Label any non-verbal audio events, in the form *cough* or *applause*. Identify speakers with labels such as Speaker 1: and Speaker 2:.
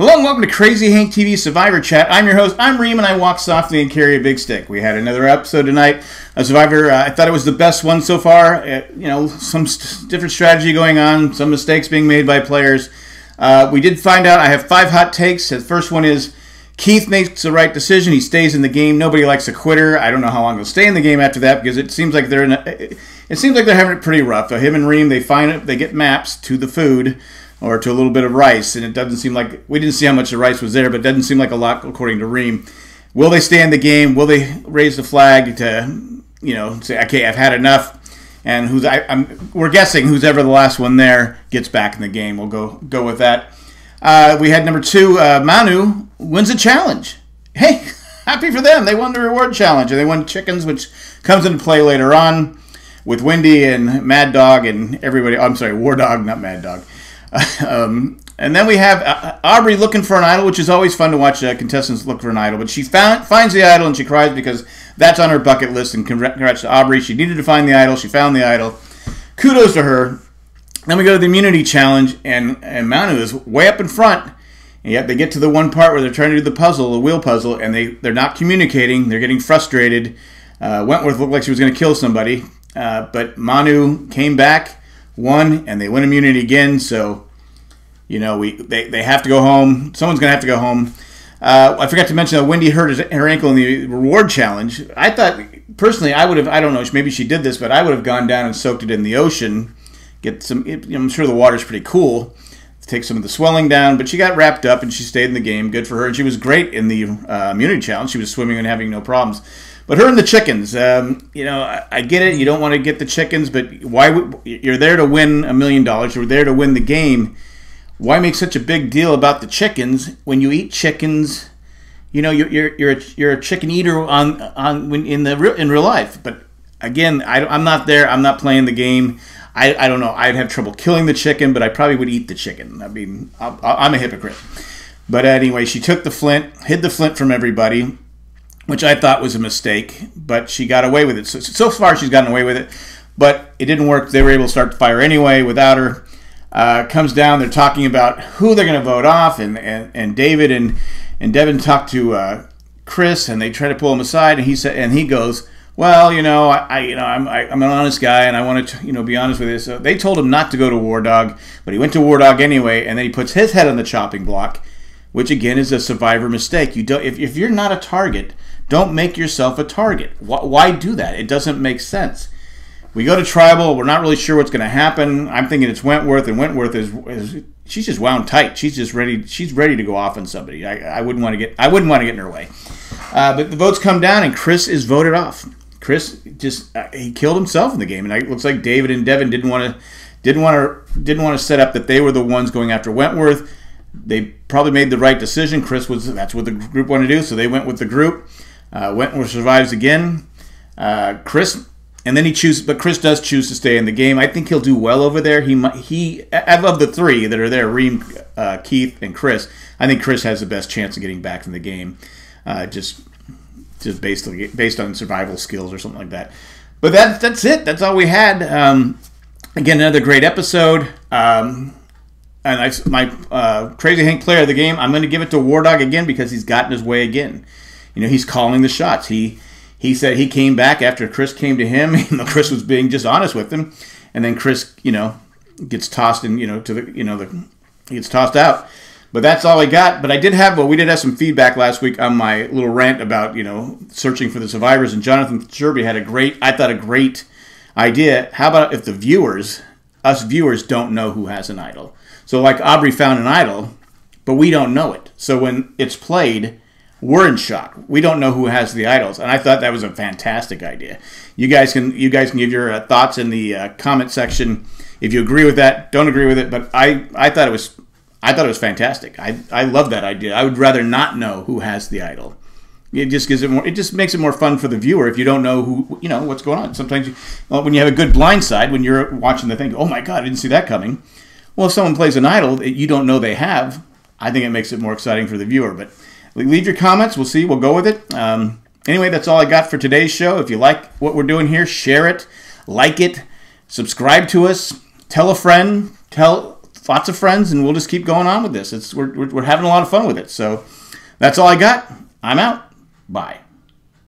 Speaker 1: Hello and welcome to Crazy Hank TV Survivor Chat. I'm your host. I'm Reem and I walk softly and carry a big stick. We had another episode tonight of Survivor. Uh, I thought it was the best one so far. Uh, you know, some st- different strategy going on, some mistakes being made by players. Uh, we did find out I have five hot takes. The first one is Keith makes the right decision. He stays in the game. Nobody likes a quitter. I don't know how long he'll stay in the game after that because it seems like they're in a, it seems like they're having it pretty rough. So him and Reem, they find it. They get maps to the food or to a little bit of rice, and it doesn't seem like we didn't see how much the rice was there, but it doesn't seem like a lot according to Reem. Will they stay in the game? Will they raise the flag to, you know, say, okay, I've had enough? And who's I, am we're guessing who's ever the last one there gets back in the game. We'll go go with that. Uh, we had number two, uh, Manu wins a challenge. Hey, *laughs* happy for them! They won the reward challenge, and they won chickens, which comes into play later on with Wendy and Mad Dog and everybody. Oh, I'm sorry, War Dog, not Mad Dog. *laughs* um, and then we have uh, Aubry looking for an idol, which is always fun to watch uh, contestants look for an idol. But she found, finds the idol and she cries because that's on her bucket list. And congrats to Aubry. She needed to find the idol. She found the idol. Kudos to her. Then we go to the immunity challenge, and, and Manu is way up in front. And yet they get to the one part where they're trying to do the puzzle, the wheel puzzle, and they, they're not communicating. They're getting frustrated. Uh, Wentworth looked like she was going to kill somebody. Uh, but Manu came back won, and they win immunity again. So, you know, we they, they have to go home. Someone's going to have to go home. Uh, I forgot to mention that Wendy hurt her ankle in the reward challenge. I thought personally, I would have. I don't know. Maybe she did this, but I would have gone down and soaked it in the ocean. Get some. I'm sure the water's pretty cool. Take some of the swelling down, but she got wrapped up and she stayed in the game. Good for her. And she was great in the uh, immunity challenge. She was swimming and having no problems. But her and the chickens, um, you know, I, I, get it. You don't want to get the chickens, but why? Would, you're there to win a million dollars. You're there to win the game. Why make such a big deal about the chickens when you eat chickens? You know, you're you're you're a, you're a chicken eater on on when in the real in real life. But again, I, I'm not there. I'm not playing the game. I, I don't know. I'd have trouble killing the chicken, but I probably would eat the chicken. I mean, i am a hypocrite. But anyway, she took the flint, hid the flint from everybody which I thought was a mistake, but she got away with it. So, so far, she's gotten away with it, but it didn't work. They were able to start the fire anyway without her. Uh, comes down, they're talking about who they're going to vote off, and, and, and David and, and Devin talk to uh, Chris, and they try to pull him aside, and he said, and he goes, well, you know, I, I you know, I'm, I, am an honest guy, and I want to, you know, be honest with you. So they told him not to go to War Dog, but he went to War Dog anyway, and then he puts his head on the chopping block, which again is a survivor mistake. You don't, if, if you're not a target, don't make yourself a target. Why do that? It doesn't make sense. We go to tribal. We're not really sure what's going to happen. I'm thinking it's Wentworth, and Wentworth is, is she's just wound tight. She's just ready. She's ready to go off on somebody. I, I wouldn't want to get. I wouldn't want to get in her way. Uh, but the votes come down, and Chris is voted off. Chris just uh, he killed himself in the game, and it looks like David and Devin didn't want to didn't want to didn't want to set up that they were the ones going after Wentworth. They probably made the right decision. Chris was that's what the group wanted to do, so they went with the group. Uh, Wentworth survives again. Uh, Chris, and then he chooses, but Chris does choose to stay in the game. I think he'll do well over there. He he of the three that are there, Reem, uh, Keith, and Chris. I think Chris has the best chance of getting back in the game, uh, just just based on, based on survival skills or something like that. But that that's it. That's all we had. Um, again, another great episode. Um, and I, my uh, crazy Hank player of the game, I'm going to give it to War Dog again because he's gotten his way again you know, he's calling the shots. He he said he came back after Chris came to him, *laughs* even though Chris was being just honest with him, and then Chris, you know, gets tossed in, you know, to the, you know, the he gets tossed out. But that's all I got. But I did have, well, we did have some feedback last week on my little rant about, you know, searching for the survivors. And Jonathan Sherby had a great, I thought, a great idea. How about if the viewers, us viewers, don't know who has an idol? So, like Aubry found an idol, but we don't know it. So when it's played, we're in shock. We don't know who has the idols, and I thought that was a fantastic idea. You guys can you guys can give your uh, thoughts in the uh, comment section if you agree with that. Don't agree with it, but I I thought it was I thought it was fantastic. I I love that idea. I would rather not know who has the idol. It just gives it more. It just makes it more fun for the viewer if you don't know who you know what's going on. Sometimes you, well, when you have a good blind side when you're watching the thing, oh my god, I didn't see that coming. Well, if someone plays an idol that you don't know they have, I think it makes it more exciting for the viewer. But leave your comments. We'll see. We'll go with it. Um, anyway, that's all I got for today's show. If you like what we're doing here, share it, like it, subscribe to us, tell a friend, tell lots of friends, and we'll just keep going on with this. It's we're, we're, we're having a lot of fun with it. So that's all I got. I'm out. Bye.